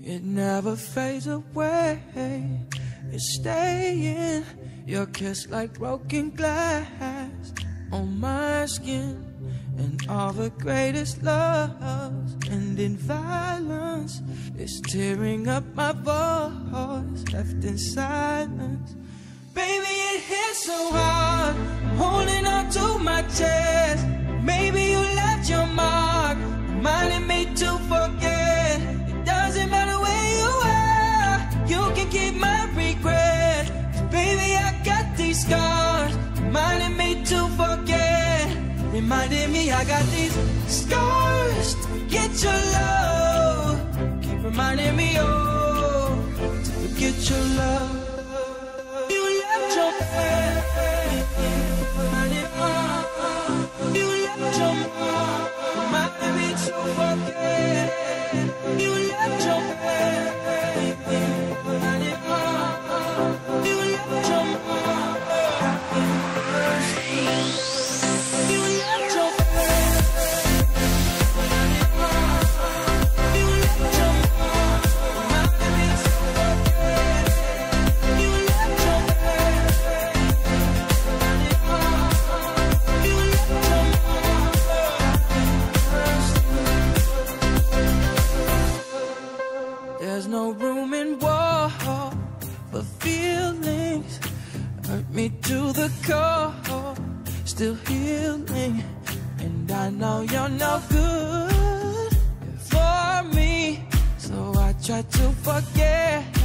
It never fades away. It's staying. Your kiss like broken glass on my skin. And all the greatest loves end in violence. It's tearing up my voice, left in silence. Baby, it hits so hard. Holding on to my chest. Reminding me I got these scars to get your love. Keep reminding me, oh, to forget your love. You left your me to the core, still healing. And I know you're no good for me. So I try to forget